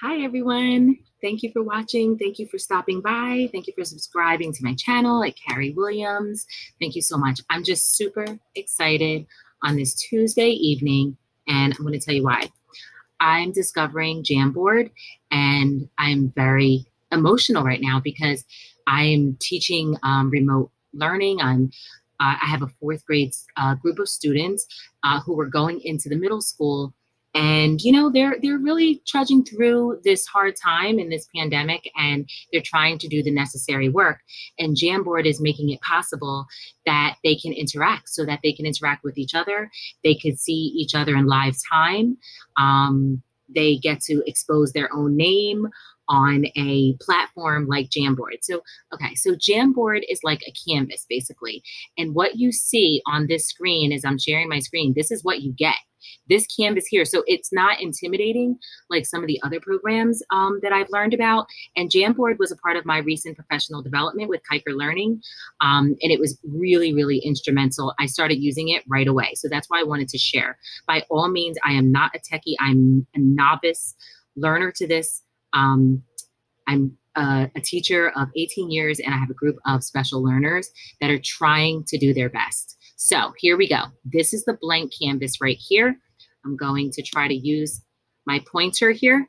Hi, everyone. Thank you for watching. Thank you for stopping by. Thank you for subscribing to my channel at Carrie Williams. Thank you so much. I'm just super excited on this Tuesday evening, and I'm going to tell you why. I'm discovering Jamboard, and I'm very emotional right now because I'm teaching um, remote learning. I'm uh, I have a fourth grade uh, group of students uh, who are going into the middle school and you know they're they're really trudging through this hard time in this pandemic and they're trying to do the necessary work and jamboard is making it possible that they can interact so that they can interact with each other they can see each other in live time um, they get to expose their own name on a platform like Jamboard. So, okay, so Jamboard is like a canvas basically. And what you see on this screen as I'm sharing my screen, this is what you get. This canvas here. So it's not intimidating like some of the other programs um, that I've learned about. And Jamboard was a part of my recent professional development with Kiker Learning. Um, and it was really, really instrumental. I started using it right away. So that's why I wanted to share. By all means, I am not a techie, I'm a novice learner to this. Um, I'm a, a teacher of 18 years and I have a group of special learners that are trying to do their best. So here we go. This is the blank canvas right here. I'm going to try to use my pointer here.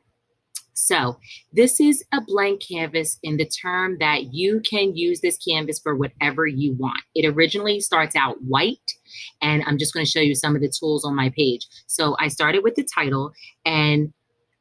So this is a blank canvas in the term that you can use this canvas for whatever you want. It originally starts out white and I'm just going to show you some of the tools on my page. So I started with the title and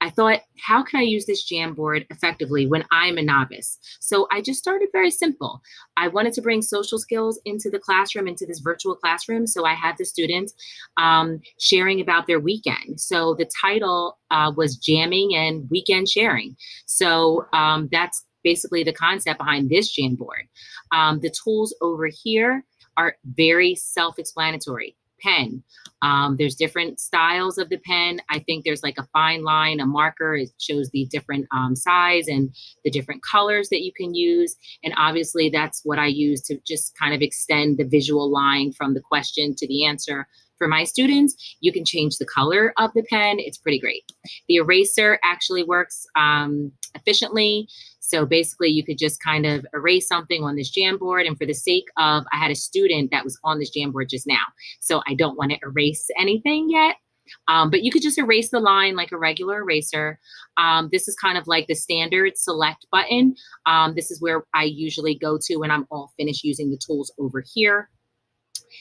I thought, how can I use this Jamboard effectively when I'm a novice? So I just started very simple. I wanted to bring social skills into the classroom, into this virtual classroom. So I had the students um, sharing about their weekend. So the title uh, was Jamming and Weekend Sharing. So um, that's basically the concept behind this Jamboard. Um, the tools over here are very self-explanatory pen. Um, there's different styles of the pen. I think there's like a fine line, a marker. It shows the different um, size and the different colors that you can use. And obviously, that's what I use to just kind of extend the visual line from the question to the answer for my students, you can change the color of the pen. It's pretty great. The eraser actually works um, efficiently. So basically, you could just kind of erase something on this Jamboard. And for the sake of, I had a student that was on this Jamboard just now. So I don't want to erase anything yet. Um, but you could just erase the line like a regular eraser. Um, this is kind of like the standard select button. Um, this is where I usually go to when I'm all finished using the tools over here.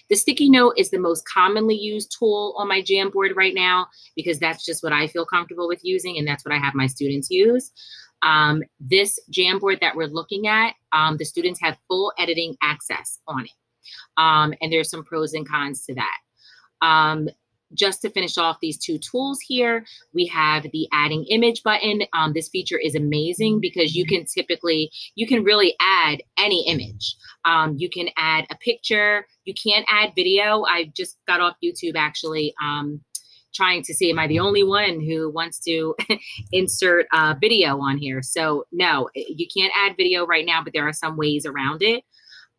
The sticky note is the most commonly used tool on my Jamboard right now because that's just what I feel comfortable with using and that's what I have my students use. Um, this Jamboard that we're looking at, um, the students have full editing access on it. Um, and there's some pros and cons to that. Um, just to finish off these two tools here, we have the adding image button. Um, this feature is amazing because you can typically, you can really add any image. Um, you can add a picture. You can't add video. I just got off YouTube actually um, trying to see, am I the only one who wants to insert a video on here? So no, you can't add video right now, but there are some ways around it.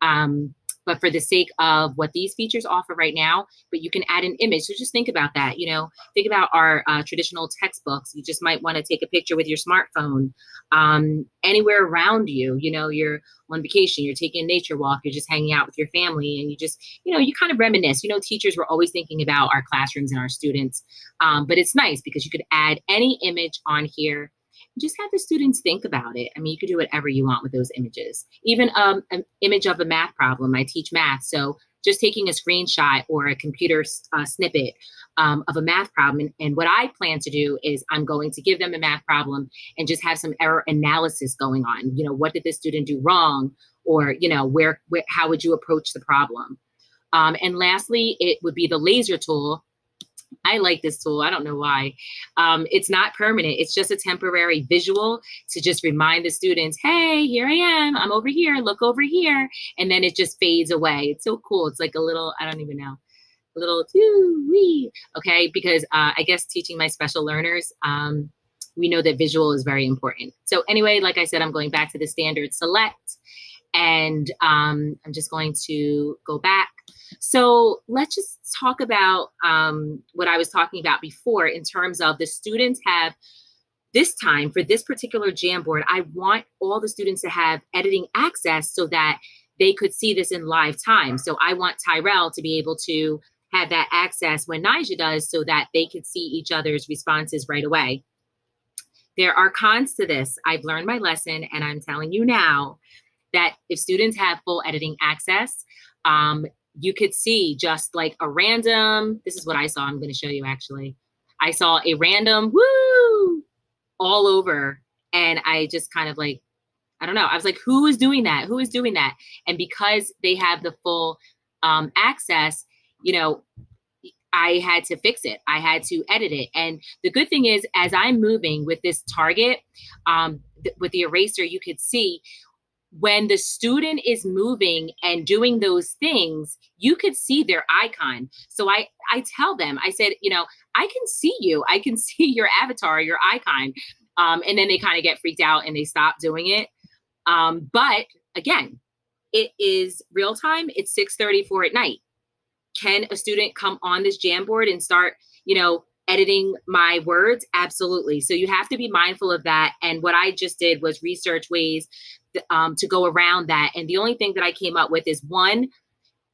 Um, but for the sake of what these features offer right now, but you can add an image. So just think about that. You know, think about our uh, traditional textbooks. You just might want to take a picture with your smartphone um, anywhere around you. You know, you're on vacation, you're taking a nature walk, you're just hanging out with your family, and you just, you know, you kind of reminisce. You know, teachers were always thinking about our classrooms and our students, um, but it's nice because you could add any image on here just have the students think about it. I mean, you could do whatever you want with those images. Even um, an image of a math problem. I teach math, so just taking a screenshot or a computer uh, snippet um, of a math problem. And, and, what I plan to do is I'm going to give them a math problem and just have some error analysis going on. You know, what did this student do wrong? Or, you know, where, where how would you approach the problem? Um, and lastly, it would be the laser tool I like this tool. I don't know why. Um, it's not permanent. It's just a temporary visual to just remind the students, hey, here I am. I'm over here. Look over here. And then it just fades away. It's so cool. It's like a little, I don't even know, a little wee. Okay. Because uh, I guess teaching my special learners, um, we know that visual is very important. So anyway, like I said, I'm going back to the standard select and um, I'm just going to go back so let's just talk about um, what I was talking about before in terms of the students have this time for this particular Jamboard, I want all the students to have editing access so that they could see this in live time. So I want Tyrell to be able to have that access when Nija does so that they could see each other's responses right away. There are cons to this. I've learned my lesson and I'm telling you now that if students have full editing access, um, you could see just like a random, this is what I saw. I'm going to show you actually. I saw a random woo all over. And I just kind of like, I don't know. I was like, who is doing that? Who is doing that? And because they have the full um, access, you know, I had to fix it. I had to edit it. And the good thing is, as I'm moving with this target, um, th- with the eraser, you could see when the student is moving and doing those things you could see their icon. So i i tell them i said you know i can see you. I can see your avatar your icon. Um, and then they kind of get freaked out and they stop doing it. Um, but again it is real time. It's 6.34 at night. Can a student come on this Jamboard and start you know editing my words? Absolutely. So you have to be mindful of that. And what i just did was research ways um, to go around that. And the only thing that I came up with is one,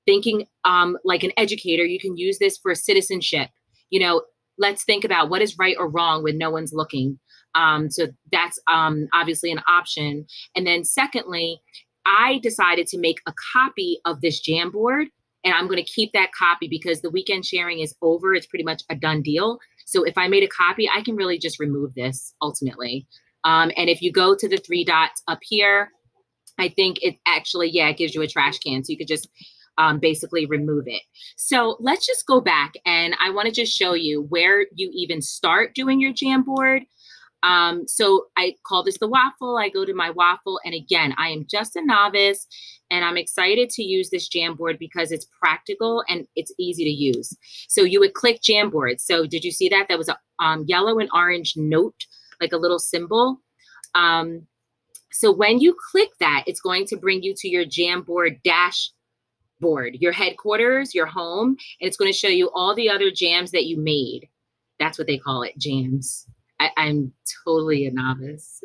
thinking um, like an educator, you can use this for citizenship. You know, let's think about what is right or wrong when no one's looking. Um, so that's um, obviously an option. And then secondly, I decided to make a copy of this Jamboard and I'm going to keep that copy because the weekend sharing is over. It's pretty much a done deal. So if I made a copy, I can really just remove this ultimately. Um, and if you go to the three dots up here, I think it actually, yeah, it gives you a trash can. So you could just um, basically remove it. So let's just go back and I want to just show you where you even start doing your Jamboard. Um, so I call this the waffle. I go to my waffle. And again, I am just a novice and I'm excited to use this Jamboard because it's practical and it's easy to use. So you would click Jamboard. So did you see that? That was a um, yellow and orange note like a little symbol. Um, so when you click that, it's going to bring you to your Jamboard dashboard, your headquarters, your home, and it's going to show you all the other jams that you made. That's what they call it, jams. I, I'm totally a novice.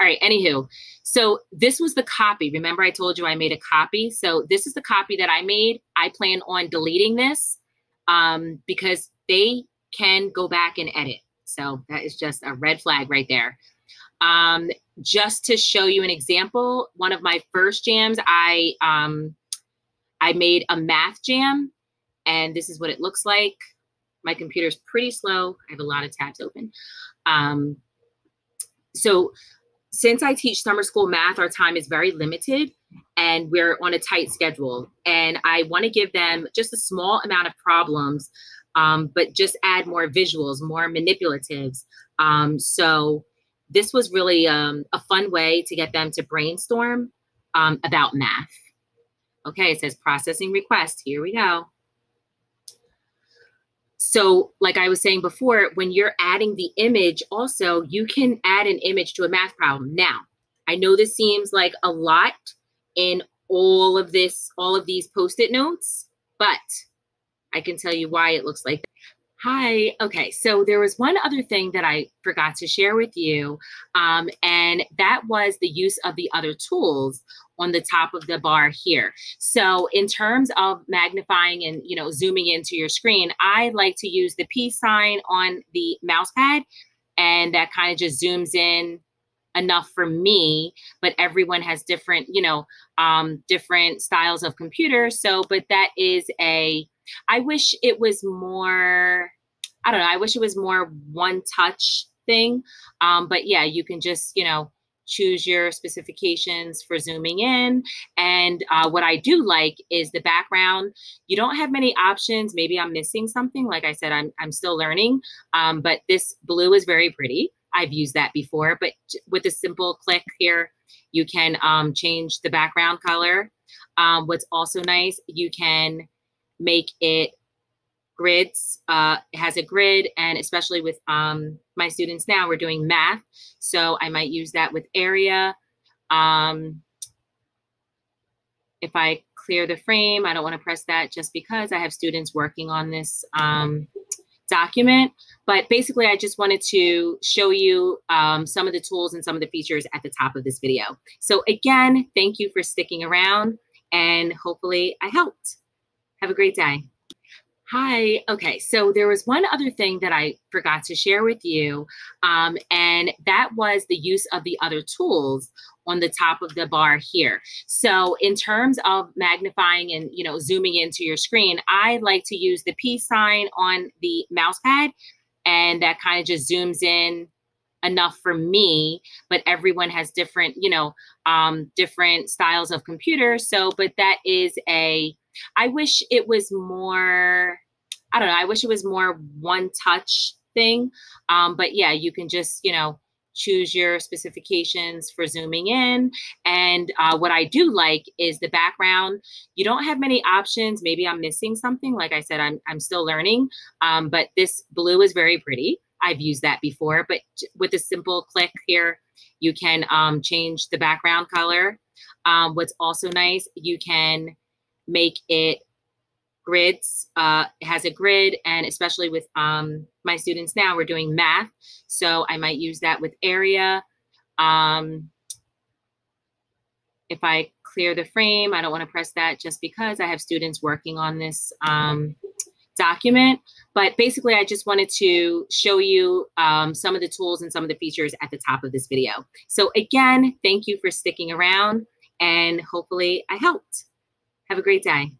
All right, anywho, so this was the copy. Remember, I told you I made a copy. So this is the copy that I made. I plan on deleting this um, because they can go back and edit. So that is just a red flag right there. Um, just to show you an example, one of my first jams, I um, I made a math jam, and this is what it looks like. My computer's pretty slow. I have a lot of tabs open. Um, so since I teach summer school math, our time is very limited and we're on a tight schedule. And I want to give them just a small amount of problems um, but just add more visuals, more manipulatives. Um, so this was really um, a fun way to get them to brainstorm um, about math. Okay, it says processing request. Here we go. So, like I was saying before, when you're adding the image, also you can add an image to a math problem. Now, I know this seems like a lot in all of this, all of these post-it notes, but I can tell you why it looks like that. Hi. Okay. So there was one other thing that I forgot to share with you, um, and that was the use of the other tools on the top of the bar here. So in terms of magnifying and you know zooming into your screen, I like to use the peace sign on the mouse pad, and that kind of just zooms in enough for me but everyone has different you know um different styles of computers so but that is a I wish it was more, I don't know, I wish it was more one touch thing. Um, but yeah, you can just, you know, choose your specifications for zooming in. And uh, what I do like is the background. You don't have many options. Maybe I'm missing something. Like I said, I'm, I'm still learning. Um, but this blue is very pretty. I've used that before, but with a simple click here, you can um, change the background color. Um, what's also nice, you can make it grids. Uh, it has a grid, and especially with um, my students now, we're doing math. So I might use that with area. Um, if I clear the frame, I don't want to press that just because I have students working on this um, document. But basically, I just wanted to show you um, some of the tools and some of the features at the top of this video. So again, thank you for sticking around and hopefully I helped. Have a great day. Hi. Okay. So there was one other thing that I forgot to share with you, um, and that was the use of the other tools on the top of the bar here. So in terms of magnifying and you know zooming into your screen, I like to use the peace sign on the mouse pad, and that kind of just zooms in enough for me but everyone has different you know um different styles of computers so but that is a I wish it was more, I don't know, I wish it was more one touch thing. Um, but yeah, you can just, you know, choose your specifications for zooming in. And uh, what I do like is the background. You don't have many options. Maybe I'm missing something. Like I said, I'm, I'm still learning, um, but this blue is very pretty. I've used that before, but with a simple click here, you can um, change the background color. Um, what's also nice, you can make it grids. Uh, it has a grid, and especially with um, my students now, we're doing math. So I might use that with area. Um, if I clear the frame, I don't want to press that just because I have students working on this um, document. But basically, I just wanted to show you um, some of the tools and some of the features at the top of this video. So again, thank you for sticking around and hopefully I helped. Have a great day.